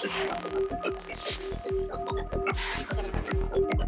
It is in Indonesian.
Terima kasih.